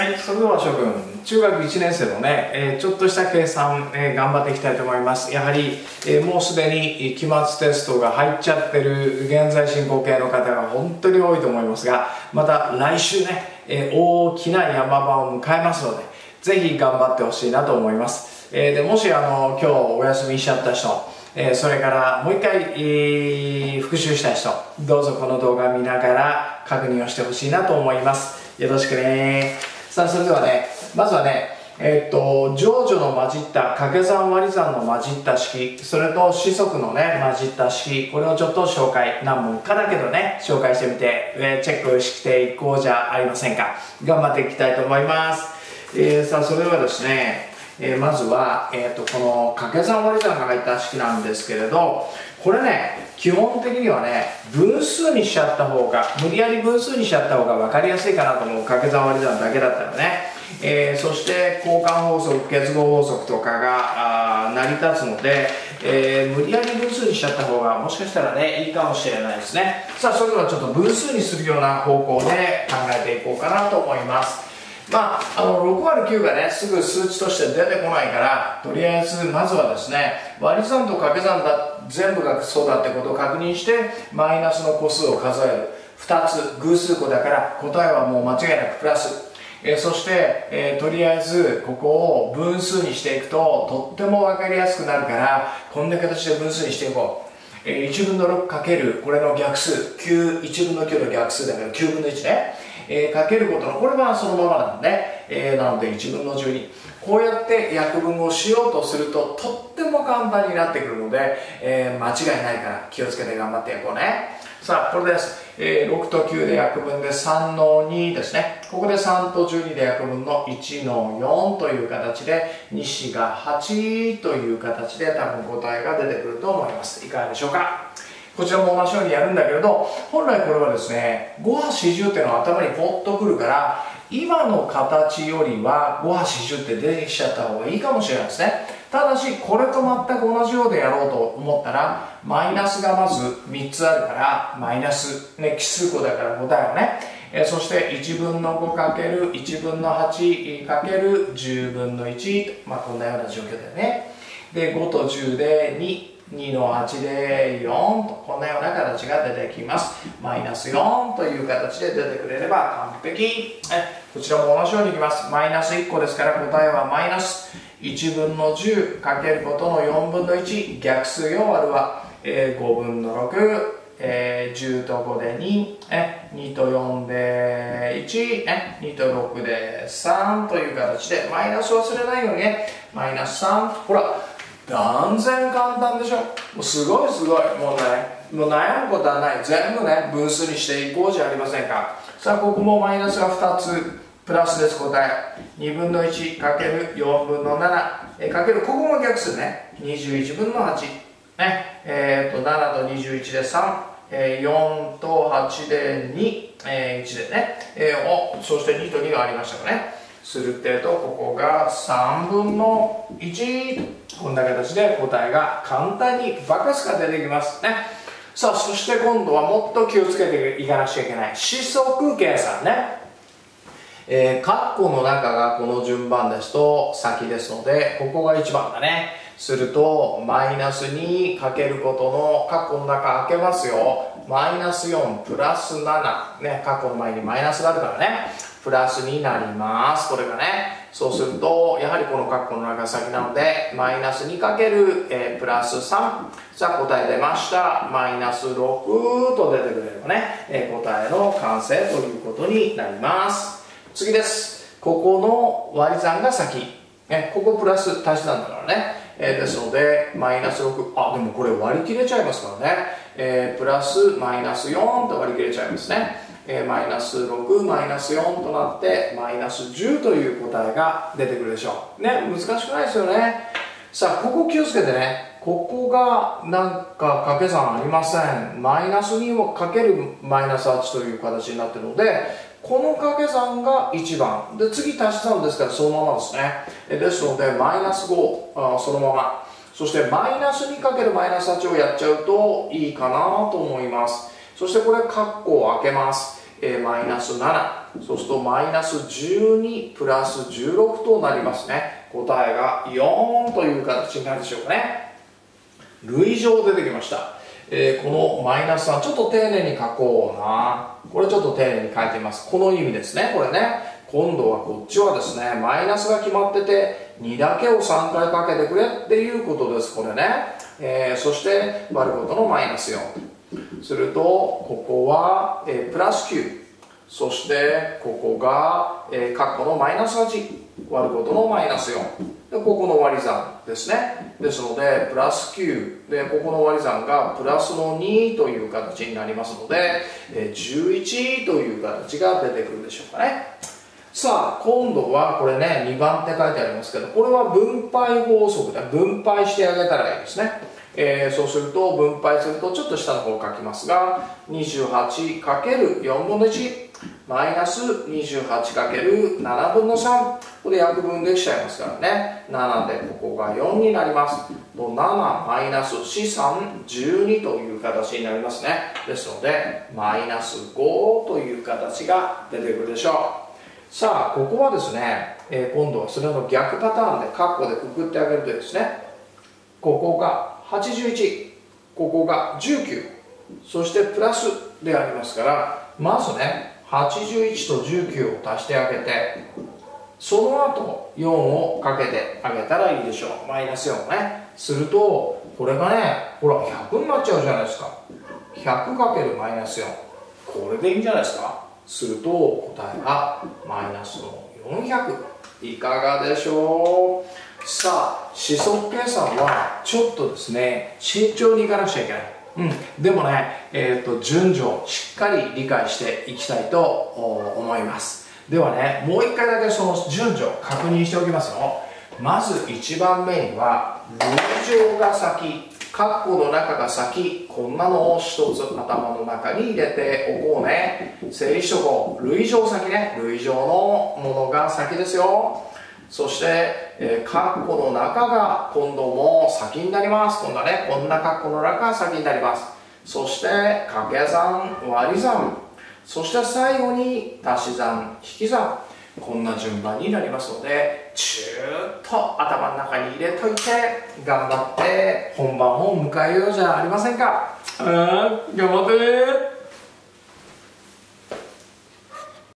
はい、それでは諸君、中学1年生のね、えー、ちょっとした計算、えー、頑張っていきたいと思います。やはり、えー、もうすでに期末テストが入っちゃってる現在進行形の方が本当に多いと思いますが、また来週ね、え大きな山場を迎えますので、ぜひ頑張ってほしいなと思います。えでもしあの今日お休みしちゃった人、えそれからもう一回、え復習したい人、どうぞこの動画見ながら確認をしてほしいなと思います。よろしくね。さあそれではねまずはねえっと乗除の混じった掛け算割り算の混じった式それと子則のね混じった式これをちょっと紹介何問かだけどね紹介してみて、えチェックしていこうじゃありませんか。頑張っていきたいと思います、えー、さあそれではですねえー、まずは、えーと、この掛け算割り算が入った式なんですけれどこれね基本的にはね分数にしちゃった方が無理やり分数にしちゃった方が分かりやすいかなと思う掛け算割り算だけだったらね、えー、そして交換法則結合法則とかが成り立つので、えー、無理やり分数にしちゃった方がもしかしたらねいいかもしれないですね。さあそれではちょっと分数にするような方向で考えていこうかなと思います。まあ、あの6割9がねすぐ数値として出てこないからとりあえずまずはですね割り算と掛け算だ全部がそうだってことを確認してマイナスの個数を数える。2つ偶数個だから答えはもう間違いなくプラス。えー、そして、えー、とりあえずここを分数にしていくととっても分かりやすくなるからこんな形で分数にしていこう、えー、1分の6かけるこれの逆数。9 1分の9の逆数だから9分の1ね。えー、かけることのこれはそのままなんで、えー、なので1分の12こうやって約分をしようとするととっても簡単になってくるので、えー、間違いないから気をつけて頑張っていこうね。さあこれです、えー、6と9で約分で3の2ですね。ここで3と12で約分の1の4という形で西が8という形で多分答えが出てくると思います。いかがでしょうか？こちらも同じようにやるんだけれど本来これはですね5波四十っていうのは頭にポッとくるから今の形よりは5波四十って出てきちゃった方がいいかもしれないですね。ただしこれと全く同じようでやろうと思ったらマイナスがまず3つあるからマイナス、ね、奇数個だから答えはね。えそして1分の 5×1 分の 8×10 分の1、まあ、こんなような状況だよね。で5と10で2 2の8で4とこんなような形が出てきます。マイナス4という形で出てくれれば完璧。こちらも同じようにいきます。マイナス1個ですから答えはマイナス1分の10かけることの4分の1逆数4割るは、えー、5分の6えー、10と5で2え2と4で1え2と6で3という形でマイナス忘れないようにね。マイナス3ほら断然簡単でしょ。もうすごいすごい。もうねもう悩むことはない。全部ね分数にしていこうじゃありませんか。さあここもマイナスが2つ。プラスです答え。2分の1かける4分の7えかけるここも逆数ね。21分の8ね。えー、と7と21で3、えー、4と8で2、えー、1でね、えー、おそして2と2がありましたかね。するってとここが3分の1こんな形で答えが簡単にバカすか出てきます。ね。さあそして今度はもっと気をつけていかなくちゃいけない。四則計算ね。えー、カッコの中がこの順番ですと先ですのでここが1番だね。するとマイナス2かけることのカッコの中開けますよ。マイナス4プラス7ねカッコの前にマイナスがあるからね。プラスになります。これがねそうするとやはりこの括弧の長先なのでマイナス2かける、えプラス3さあ答え出ました。マイナス6と出てくれればね、え答えの完成ということになります。次です。ここの割り算が先、ね、ここプラス足し算だからね、えー、ですのでマイナス6あでもこれ割り切れちゃいますからね、えー、プラスマイナス4と割り切れちゃいますね。えー、マイナス6マイナス4となってマイナス10という答えが出てくるでしょう。ね難しくないですよね。さあここ気をつけてね。ここがなんか掛け算ありません。マイナス2をかけるマイナス8という形になってるのでこの掛け算が1番。で次足し算ですからそのままですね。ですのでマイナス5あそのまま。そしてマイナス2かけるマイナス8をやっちゃうといいかなと思います。そしてこれカッコを開けます。え、マイナス7そうするとマイナス12プラス16となりますね。答えが4という形になるでしょうかね。類乗出てきました。えー、このマイナス3ちょっと丁寧に書こうな。これちょっと丁寧に書いてみます。この意味ですねこれね。今度はこっちはですねマイナスが決まってて2だけを3回かけてくれっていうことですこれね、えー、そして割ることのマイナス4するとここは、えー、プラス9そしてここが、えー、括弧のマイナス8割ることのマイナス4でここの割り算ですね。ですのでプラス9でここの割り算がプラスの2という形になりますので11という形が出てくるでしょうかね。さあ今度はこれね2番って書いてありますけどこれは分配法則で分配してあげたらいいですね。えー、そうすると分配するとちょっと下の方を書きますが 28×4 分の1マイナス 28×7 分の3ここで約分できちゃいますからね。7でここが4になります。と7マイナス資産12という形になりますね。ですのでマイナス5という形が出てくるでしょう。さあここはですね、えー、今度はそれの逆パターンでカッコでくくってあげるとですね。ここが81ここが19そしてプラスでありますからまずね81と19を足してあげてその後4をかけてあげたらいいでしょう。マイナス4ね。するとこれがねほら100になっちゃうじゃないですか。100× マイナス4これでいいんじゃないですか。すると答えがマイナスの400いかがでしょう？さあ指則計算はちょっとですね慎重にいかなくちゃいけない。うん、でもね、えーと、順序しっかり理解していきたいと思います。ではねもう一回だけその順序確認しておきますよ。まず1番目には類乗が先括弧の中が先こんなのを一つ頭の中に入れておこうね。整理しとこう。類乗先ね。類乗のものが先ですよそして、えー、括弧の中が今度も先になります。今度はねこんな括弧の中が先になります。そして掛け算割り算。そして最後に足し算引き算。こんな順番になりますのでチューッと頭の中に入れといて頑張って本番を迎えようじゃありませんか。うん頑張って。